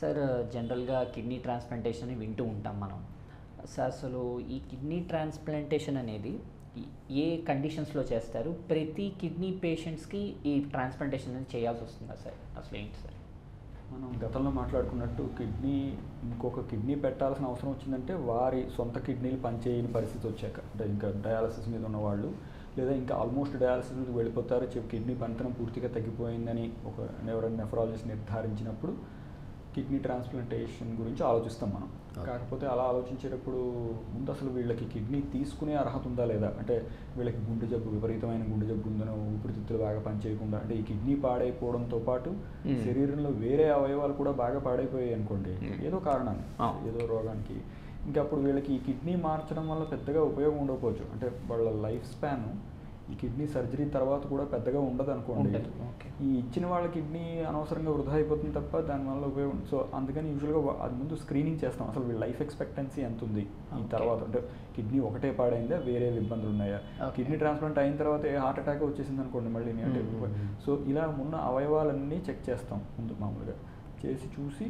Sir జనరల్గా kidney transplantation అని వింటూ ఉంటాం మనం. సార్ అసలు ఈ కిడ్నీ ట్రాన్స్ప్లాంటేషన్ అనేది ఏ కండిషన్స్లో చేస్తారు? ప్రతి కిడ్నీ పేషెంట్స్కి ఈ ట్రాన్స్ప్లాంటేషన్ అనేది చేయాల్సి వస్తుందా సార్? అసలు ఏంటి సార్? మనం గతంలో మాట్లాడుకున్నట్టు కిడ్నీ ఇంకొక కిడ్నీ పెట్టాల్సిన అవసరం వచ్చిందంటే వారి సొంత కిడ్నీలు పనిచేయని పరిస్థితి వచ్చాక. అంటే ఇంకా డయాలసిస్ మీద ఉన్న వాళ్ళు లేదా ఇంకా ఆల్మోస్ట్ డయాలసిస్ మీద వెళ్ళిపోతారు చెప్పి కిడ్నీ పనితనం పూర్తిగా తగ్గిపోయిందని ఒక ఎవరైనా నెఫ్రాలజిస్ట్ నిర్ధారించినప్పుడు కిడ్నీ ట్రాన్స్ప్లాంటేషన్ గురించి ఆలోచిస్తాం మనం కాకపోతే అలా ఆలోచించేటప్పుడు ముందు అసలు వీళ్ళకి కిడ్నీ తీసుకునే అర్హత ఉందా లేదా అంటే వీళ్ళకి గుండె జబ్బు విపరీతమైన గుండె జబ్బు ఉందనో ఊపిరితిత్తులు బాగా పనిచేయకుండా అంటే ఈ కిడ్నీ పాడైపోవడంతో పాటు. శరీరంలో వేరే అవయవాలు కూడా బాగా పాడైపోయాయి అనుకోండి. ఏదో కారణాన్ని. ఏదో రోగానికి ఇంకా అప్పుడు వీళ్ళకి ఈ కిడ్నీ మార్చడం వల్ల పెద్దగా ఉపయోగం ఉండకపోవచ్చు అంటే వాళ్ళ లైఫ్ స్పాన్ ఈ కిడ్నీ సర్జరీ తర్వాత కూడా పెద్దగా ఉండదు అనుకోండి. ఈ ఇచ్చిన వాళ్ళ కిడ్నీ అనవసరంగా వృధా అయిపోతుంది తప్ప దానివల్ల ఉపయోగం సో అందుకని యూజువల్గా అది ముందు స్క్రీనింగ్ చేస్తాం అసలు వీళ్ళ లైఫ్ ఎక్స్పెక్టెన్సీ ఎంత ఉంది ఈ. తర్వాత అంటే కిడ్నీ ఒకటే పాడైందా వేరే ఇబ్బందులు ఉన్నాయా. కిడ్నీ ట్రాన్స్ప్లాంట్ అయిన తర్వాత ఏ హార్ట్ అటాక్ వచ్చేసింది అనుకోండి మళ్ళీ అంటే. సో ఇలా ఉన్న అవయవాలన్నీ చెక్ చేస్తాం ముందు మామూలుగా చేసి చూసి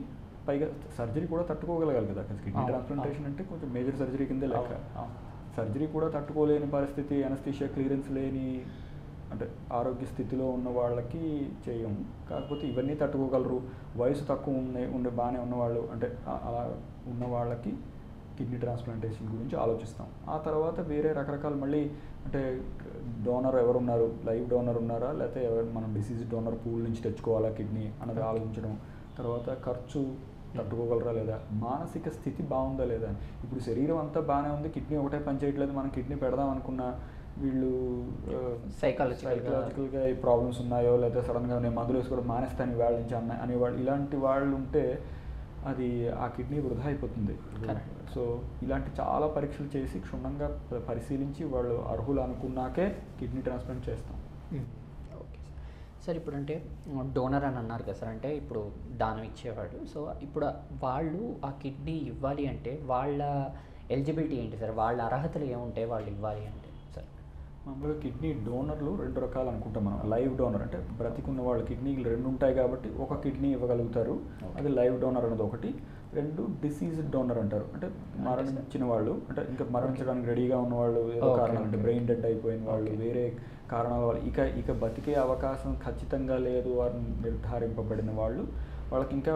పైగా సర్జరీ కూడా తట్టుకోగలగాలి కదా కిడ్నీ ట్రాన్స్ప్లాంటేషన్. అంటే కొంచెం మేజర్ సర్జరీ కింద లెక్క అవును. సర్జరీ కూడా తట్టుకోలేని పరిస్థితి అనస్థీషియా క్లియరెన్స్ లేని అంటే ఆరోగ్య స్థితిలో ఉన్న వాళ్ళకి చేయం. కాకపోతే ఇవన్నీ తట్టుకోగలరు. వయసు తక్కువ ఉండే ఉండే బాగానే ఉన్నవాళ్ళు అంటే అలా ఉన్న వాళ్ళకి కిడ్నీ ట్రాన్స్ప్లాంటేషన్ గురించి ఆలోచిస్తాం. ఆ తర్వాత వేరే రకరకాల మళ్ళీ అంటే డోనర్ ఎవరు ఉన్నారు లైవ్ డోనర్ ఉన్నారా? లేకపోతే ఎవరు మనం డిసీజ్ డోనర్ పూల్ నుంచి తెచ్చుకోవాలా కిడ్నీ అన్నది ఆలోచించడం. తర్వాత ఖర్చు తట్టుకోగలరా లేదా? మానసిక స్థితి బాగుందా లేదా? అని. ఇప్పుడు శరీరం అంతా బాగానే ఉంది కిడ్నీ ఒకటే పని చేయట్లేదు మనం కిడ్నీ పెడదాం అనుకున్న వీళ్ళు సైకలాజికల్గా ఈ ప్రాబ్లమ్స్ ఉన్నాయో లేదా సడన్గా నేను మందులు వేసుకోవడం మానేస్తాను వాళ్ళ నుంచి అన్న అనేవాళ్ళు ఇలాంటి వాళ్ళు ఉంటే అది ఆ కిడ్నీ వృధా అయిపోతుంది. సో ఇలాంటి చాలా పరీక్షలు చేసి క్షుణ్ణంగా పరిశీలించి వాళ్ళు అర్హులు అనుకున్నాకే కిడ్నీ ట్రాన్స్ప్లాంట్ చేస్తాం. ఓకే సార్ ఇప్పుడు అంటే డోనర్ అని అన్నారు కదా సార్ అంటే ఇప్పుడు దానం ఇచ్చేవాడు సో ఇప్పుడు వాళ్ళు ఆ కిడ్నీ ఇవ్వాలి అంటే వాళ్ళ ఎలిజిబిలిటీ ఏంటి సార్? వాళ్ళ అర్హతలు ఏముంటాయి వాళ్ళు ఇవ్వాలి అంటే సార్? మామూలుగా కిడ్నీ డోనర్లు రెండు రకాలు అనుకుంటాం మనం. లైవ్ డోనర్ అంటే బ్రతికున్న వాళ్ళ కిడ్నీలు రెండు ఉంటాయి కాబట్టి ఒక కిడ్నీ ఇవ్వగలుగుతారు. అది లైవ్ డోనర్ అనేది ఒకటి. రెండు డిసీజ్ డోనర్ అంటారు అంటే మరణించిన వాళ్ళు అంటే ఇంకా మరణించడానికి రెడీగా ఉన్న వాళ్ళు ఏదో కారణం అంటే. బ్రెయిన్ డెడ్ అయిపోయిన వాళ్ళు. వేరే కారణాల వల్ల ఇక ఇక బతికే అవకాశం ఖచ్చితంగా లేదు అని నిర్ధారింపబడిన వాళ్ళు వాళ్ళకి ఇంకా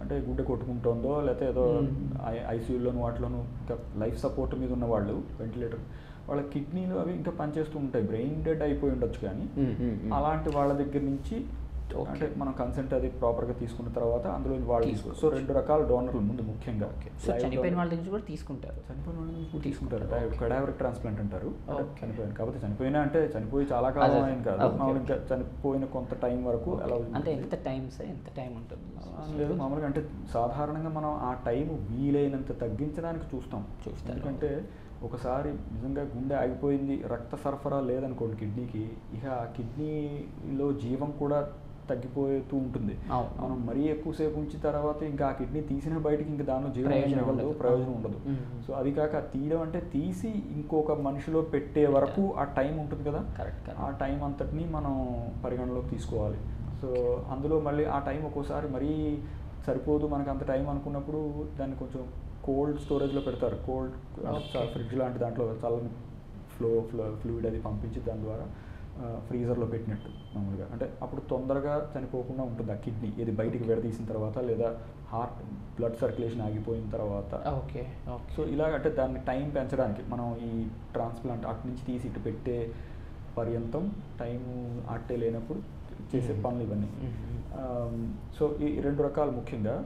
అంటే గుడ్డ కొట్టుకుంటుందో లేకపోతే ఏదో Hmm. ఐసీయూలోను వాటిలోను ఇంకా లైఫ్ సపోర్ట్ మీద ఉన్న వాళ్ళు వెంటిలేటర్ వాళ్ళ కిడ్నీలు అవి ఇంకా పనిచేస్తూ ఉంటాయి బ్రెయిన్ డెడ్ అయిపోయి ఉండొచ్చు కానీ hmm, hmm. అలాంటి వాళ్ళ దగ్గర నుంచి అంటే మనం కన్సెంట్ అది ప్రాపర్గా తీసుకున్న తర్వాత అందులో వాళ్ళు సో రెండు రకాల డోనర్లు ముందు ముఖ్యంగా. సో చనిపోయిన వాళ్ళ నుంచి కూడా తీసుకుంటారు. చనిపోయిన వాళ్ళ కూడా తీసుకుంటారు. కడావరిక్ ట్రాన్స్ప్లాంట్ అంటారు. చనిపోయాను కాకపోతే చనిపోయినా అంటే చనిపోయి చాలా కాలం. అయింది కాదు. మామూలు. ఇంకా చనిపోయిన కొంత టైం వరకు అలా అంటే ఎంత టైం సార్ ఎంత టైం ఉంటుంది? లేదు మామూలుగా అంటే సాధారణంగా మనం ఆ టైం వీలైనంత తగ్గించడానికి చూస్తాం. చూస్తారు. ఎందుకంటే ఒకసారి నిజంగా గుండె ఆగిపోయింది రక్త సరఫరా లేదనుకోండి కిడ్నీకి ఇక ఆ కిడ్నీలో జీవం కూడా తగ్గిపోతూ ఉంటుంది. మనం మరీ ఎక్కువసేపు ఉంచిన తర్వాత ఇంకా ఆ కిడ్నీ తీసిన బయటికి ఇంకా దానిలో జీవం ఏం ప్రయోజనం ఉండదు. సో అది కాక తీయడం అంటే తీసి ఇంకొక మనిషిలో పెట్టే వరకు ఆ టైం ఉంటుంది కదా. ఆ టైం అంతటిని మనం పరిగణలోకి తీసుకోవాలి సో అందులో మళ్ళీ ఆ టైం ఒక్కోసారి మరీ సరిపోదు మనకు అంత టైం అనుకున్నప్పుడు దాన్ని కొంచెం కోల్డ్ స్టోరేజ్లో పెడతారు కోల్డ్. ఫ్రిడ్జ్ లాంటి దాంట్లో చల్లని ఫ్లో ఫ్లో ఫ్లూయిడ్ అది పంపించి దాని ద్వారా ఫ్రీజర్లో పెట్టినట్టు మామూలుగా. అంటే అప్పుడు తొందరగా చనిపోకుండా ఉంటుంది ఆ కిడ్నీ. ఇది బయటికి విడదీసిన తర్వాత లేదా హార్ట్ బ్లడ్ సర్క్యులేషన్ ఆగిపోయిన తర్వాత. ఓకే సో ఇలా అంటే దాన్ని టైం పెంచడానికి మనం ఈ ట్రాన్స్ప్లాంట్ అటు నుంచి తీసి ఇటు పెట్టే పర్యంతం టైం అట్టే లేనప్పుడు చేసే. పనులు ఇవన్నీ. సో ఈ రెండు రకాలు ముఖ్యంగా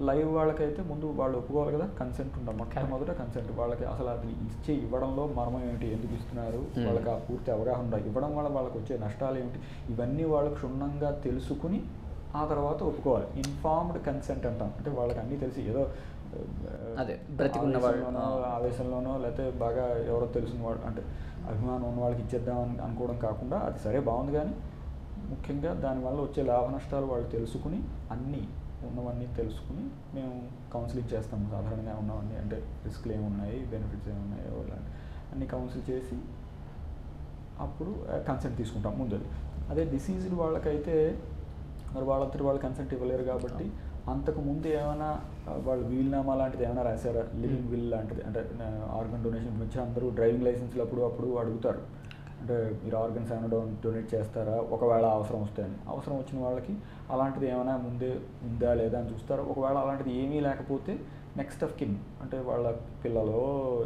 లైవ్ వాళ్ళకైతే ముందు వాళ్ళు ఒప్పుకోవాలి కదా కన్సెంట్ ఉండాలి. మొట్టమొదట కన్సెంట్ వాళ్ళకి అసలు అది ఇచ్చే ఇవ్వడంలో మర్మం ఏమిటి? ఎందుకు ఇస్తున్నారు? Hmm. వాళ్ళకి ఆ పూర్తి అవగాహన ఉండాలి. ఇవ్వడం వల్ల వాళ్ళకి వచ్చే నష్టాలు ఏమిటి? ఇవన్నీ వాళ్ళు క్షుణ్ణంగా తెలుసుకుని ఆ తర్వాత ఒప్పుకోవాలి. ఇన్ఫార్మ్డ్ కన్సెంట్ అంటాం. అంటే వాళ్ళకి అన్నీ తెలిసి ఏదో అదే, బ్రతికున్న వాళ్ళు. ఆవేశంలోనో, లేకపోతే బాగా ఎవరో తెలిసిన వాళ్ళు అంటే అభిమానం ఉన్న వాళ్ళకి ఇచ్చేద్దాం అని అనుకోవడం కాకుండా అది సరే బాగుంది కానీ ముఖ్యంగా దానివల్ల వచ్చే లాభ నష్టాలు వాళ్ళు తెలుసుకుని అన్నీ ఉన్నవన్నీ తెలుసుకుని మేము కౌన్సిలింగ్ చేస్తాము. సాధారణంగా ఉన్నవన్నీ అంటే రిస్క్లు ఏమున్నాయి బెనిఫిట్స్ ఏమున్నాయో ఇలాంటి అన్ని కౌన్సిల్ చేసి అప్పుడు కన్సెంట్ తీసుకుంటాం ముందు. అది డిసీజ్డ్ వాళ్ళకైతే మరి వాళ్ళంతటి వాళ్ళు కన్సెంట్ ఇవ్వలేరు కాబట్టి అంతకు ముందు ఏమైనా వాళ్ళు వీల్నామా లాంటిది ఏమైనా రాశారా? లివింగ్ విల్ లాంటిది. అంటే ఆర్గన్ డొనేషన్ గురించి అందరూ డ్రైవింగ్ లైసెన్స్లు అప్పుడు అప్పుడు అడుగుతారు. అంటే మీరు ఆర్గన్స్ ఏమైనా డొనేట్ చేస్తారా? ఒకవేళ అవసరం వస్తే అని. అవసరం వచ్చిన వాళ్ళకి అలాంటిది ఏమైనా ముందే ఉందా లేదా అని చూస్తారు? ఒకవేళ అలాంటిది ఏమీ లేకపోతే నెక్స్ట్ ఆఫ్ కిన్ అంటే వాళ్ళ పిల్లలో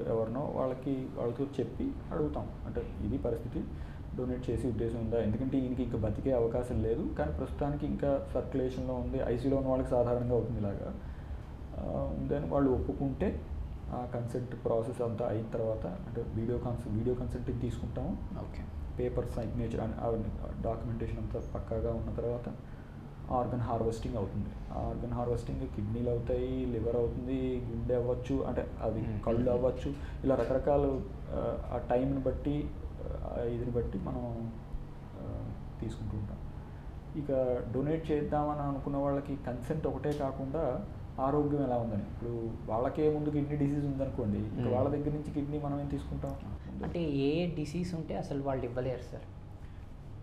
ఎవరినో వాళ్ళకి వాళ్ళతో చెప్పి అడుగుతాం. అంటే ఇది పరిస్థితి డొనేట్ చేసే ఉద్దేశం ఉందా? ఎందుకంటే ఈయనకి ఇంకా బతికే అవకాశం లేదు. కానీ ప్రస్తుతానికి ఇంకా సర్క్యులేషన్లో ఉంది. ఐసీలో ఉన్న వాళ్ళకి సాధారణంగా అవుతుంది ఇలాగా. ఉందని వాళ్ళు ఒప్పుకుంటే ఆ కన్సెంట్ ప్రాసెస్ అంతా అయిన తర్వాత అంటే వీడియో కాన్స్ వీడియో కన్సెంట్ తీసుకుంటాము. ఓకే. పేపర్ సిగ్నేచర్ డాక్యుమెంటేషన్ అంతా పక్కాగా ఉన్న తర్వాత ఆర్గన్ హార్వెస్టింగ్ అవుతుంది. ఆర్గన్ హార్వెస్టింగ్ కిడ్నీలు అవుతాయి లివర్ అవుతుంది గుండె అవ్వచ్చు అంటే అది. కళ్ళు అవ్వచ్చు. ఇలా రకరకాల ఆ, టైంని బట్టి ఇదిని బట్టి మనం తీసుకుంటూ ఉంటాం. ఇక డొనేట్ చేద్దామని అనుకున్న వాళ్ళకి కన్సెంట్ ఒకటే కాకుండా ఆరోగ్యం ఎలా ఉందని. ఇప్పుడు వాళ్ళకే ముందు కిడ్నీ డిసీజ్ ఉందనుకోండి ఇంకా. వాళ్ళ దగ్గర నుంచి కిడ్నీ మనం ఏం తీసుకుంటాం? అంటే ఏ డిసీజ్ ఉంటే అసలు వాళ్ళు ఇవ్వలేరు సార్.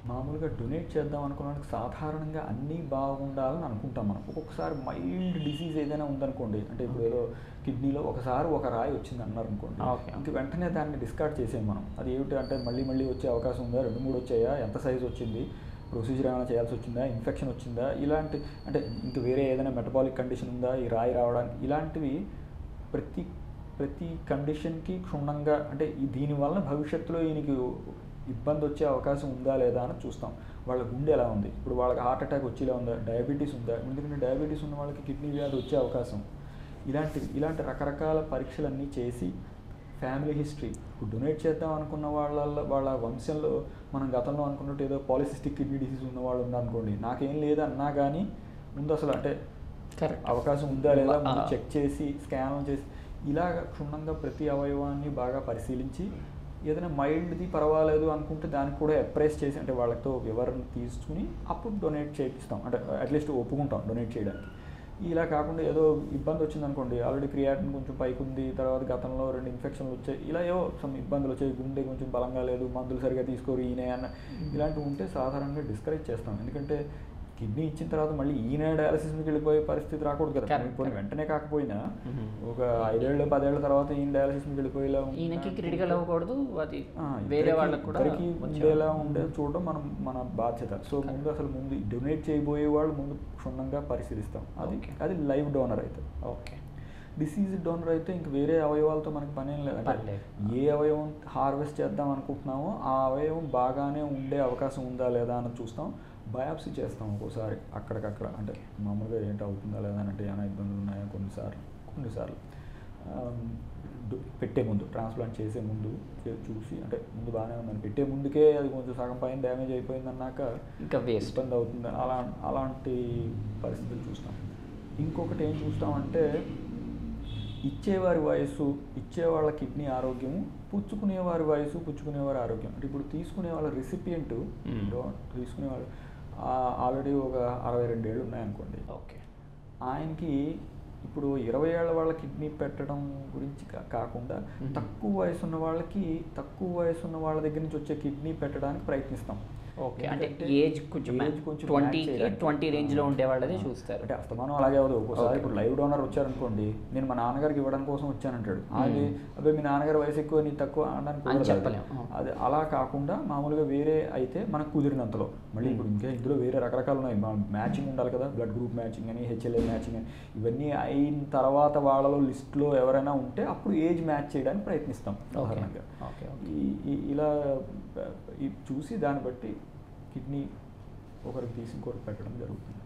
మామూలుగా డొనేట్ చేద్దాం అనుకున్నానికి సాధారణంగా అన్నీ బాగుండాలని అనుకుంటాం మనం. ఒక్కొక్కసారి మైల్డ్ డిసీజ్ ఏదైనా ఉందనుకోండి అంటే ఇప్పుడు ఏదో కిడ్నీలో ఒకసారి ఒక రాయి వచ్చింది అన్నారు అనుకోండి. ఇంక వెంటనే దాన్ని డిస్కార్డ్ చేసాం మనం. అది ఏమిటి అంటే మళ్ళీ మళ్ళీ వచ్చే అవకాశం ఉందా? రెండు మూడు వచ్చాయా? ఎంత సైజ్ వచ్చింది? ప్రొసీజర్ ఏమైనా చేయాల్సి వచ్చిందా? ఇన్ఫెక్షన్ వచ్చిందా? ఇలాంటి అంటే ఇంక వేరే ఏదైనా మెటబాలిక్ కండిషన్ ఉందా? ఈ రాయి రావడానికి ఇలాంటివి ప్రతి ప్రతి కండిషన్కి క్షుణ్ణంగా అంటే ఈ దీనివల్ల భవిష్యత్తులో ఈయనకి ఇబ్బంది వచ్చే అవకాశం ఉందా లేదా అని చూస్తాం. వాళ్ళ గుండె ఎలా ఉంది? ఇప్పుడు వాళ్ళకి హార్ట్ అటాక్ వచ్చేలా ఉందా? డయాబెటీస్ ఉందా? ఎందుకంటే డయాబెటీస్ ఉన్న వాళ్ళకి కిడ్నీ వ్యాధి వచ్చే అవకాశం. ఇలాంటి ఇలాంటి రకరకాల పరీక్షలన్నీ చేసి ఫ్యామిలీ హిస్టరీ ఇప్పుడు డొనేట్ చేద్దాం అనుకున్న వాళ్ళ వాళ్ళ వంశంలో మనం గతంలో అనుకున్నట్టు ఏదో పాలిసిస్టిక్ కిడ్నీ డిసీజ్ ఉన్న వాళ్ళు ఉన్నారనుకోండి నాకేం లేదు అన్నా కానీ ముందు అసలు అంటే అవకాశం ఉందా లేదా ముందు ఆ. చెక్ చేసి స్కాన్ చేసి ఇలాగ క్షుణ్ణంగా ప్రతి అవయవాన్ని బాగా పరిశీలించి ఏదైనా మైల్డ్ది పర్వాలేదు అనుకుంటే దానికి కూడా అప్రైజ్ చేసి అంటే వాళ్ళతో వివరణ తీసుకుని అప్పుడు డొనేట్ చేపిస్తాం అంటే అట్లీస్ట్ ఒప్పుకుంటాం డొనేట్ చేయడానికి. ఇలా కాకుండా ఏదో ఇబ్బంది వచ్చింది అనుకోండి ఆల్రెడీ క్రియాటిన్ కొంచెం పైకి ఉంది తర్వాత గతంలో రెండు ఇన్ఫెక్షన్లు వచ్చాయి ఇలా ఏవో సమ్ ఇబ్బందులు వచ్చాయి గుండె కొంచెం బలంగా లేదు మందులు సరిగా తీసుకోరు ఈయన అన్న ఇలాంటివి ఉంటే సాధారణంగా డిస్కరేజ్ చేస్తాం. ఎందుకంటే కిడ్నీ ఇచ్చిన తర్వాత మళ్ళీ ఈయన డయాలసిస్ మీకు వెళ్ళిపోయే పరిస్థితి రాకూడదు కదా. ఇప్పుడు. వెంటనే కాకపోయినా Mhm. ఒక ఐదేళ్ళు పదేళ్ళ తర్వాత ఈయన డయాలసిస్ మీకు వెళ్ళిపోయేలా ఈయనకి క్రిటికల్ అవ్వకూడదు అది వేరే వాళ్ళకి కూడా ఉండేలా ఉండే చూడడం మనం మన బాధ్యత. సో ముందు అసలు ముందు డొనేట్ చేయబోయే వాళ్ళు ముందు క్షుణ్ణంగా పరిశీలిస్తాం. అది. అది లైవ్ డోనర్ అయితే. ఓకే డిసీజ్ డోనర్ అయితే ఇంక వేరే అవయవాలతో మనకి పని ఏం లేదు. పని అంటే లేదు. ఏ అవయవం హార్వెస్ట్ చేద్దాం అనుకుంటున్నామో ఆ అవయవం బాగానే ఉండే అవకాశం ఉందా లేదా అని చూస్తాం. బయాప్సీ చేస్తాం ఒక్కోసారి అక్కడికక్కడ. అంటే మామూలుగా ఏంటి అవుతుందా లేదా అంటే ఏమైనా ఇబ్బందులు ఉన్నాయా? కొన్నిసార్లు కొన్నిసార్లు. పెట్టే ముందు ట్రాన్స్ప్లాంట్ చేసే ముందు చూసి అంటే ముందు బాగానే ఉందని. పెట్టే ముందుకే అది కొంచెం సగం పైన డ్యామేజ్ అయిపోయింది అన్నాక ఇంకా వేస్ట్ ఇబ్బంది అవుతుంది. అలా అలాంటి పరిస్థితులు చూస్తాం. ఇంకొకటి ఏం చూస్తామంటే ఇచ్చేవారి వయసు ఇచ్చేవాళ్ళ కిడ్నీ ఆరోగ్యము పుచ్చుకునేవారి వయసు పుచ్చుకునేవారి ఆరోగ్యం. అంటే ఇప్పుడు తీసుకునే వాళ్ళ రిసిపియంట్. తీసుకునేవాళ్ళు ఆల్రెడీ ఒక అరవై రెండేళ్ళు ఉన్నాయనుకోండి. ఓకే. ఆయనకి ఇప్పుడు ఇరవై ఏళ్ళ వాళ్ళ కిడ్నీ పెట్టడం గురించి కాకుండా. తక్కువ వయసు ఉన్న వాళ్ళకి తక్కువ వయసు ఉన్న వాళ్ళ దగ్గర నుంచి వచ్చే కిడ్నీ పెట్టడానికి ప్రయత్నిస్తాం. ఓకే అంటే ఏజ్ కొంచెం కొంచెం చేయడానికి. ట్వంటీ రేంజ్లో ఉండే వాళ్ళదే. చూస్తారు అంటే అస్తమానం అలాగే అవ్వదు ఒక్కోసారి. ఇప్పుడు లైవ్ డోనర్ వచ్చారనుకోండి నేను మా నాన్నగారికి ఇవ్వడం కోసం వచ్చానంటాడు. అది అబ్బాయి మీ నాన్నగారి వయసు ఎక్కువ నీ తక్కువ అనడానికి అది. అలా కాకుండా మామూలుగా వేరే అయితే మనకు కుదిరినంతలో మళ్ళీ. ఇప్పుడు ఇంకా ఇందులో వేరే రకరకాలు ఉన్నాయి మ్యాచింగ్ ఉండాలి కదా బ్లడ్ గ్రూప్ మ్యాచింగ్ అని హెచ్ఎల్ఏ మ్యాచింగ్ అని ఇవన్నీ అయిన తర్వాత వాళ్ళలో లిస్ట్లో ఎవరైనా ఉంటే అప్పుడు ఏజ్ మ్యాచ్ చేయడానికి ప్రయత్నిస్తాం సాధారణంగా ఈ- ఇలా చూసి దాన్ని బట్టి కిడ్నీ ఒకరికి తీసి ఇంకొకరికి పెట్టడం జరుగుతుంది.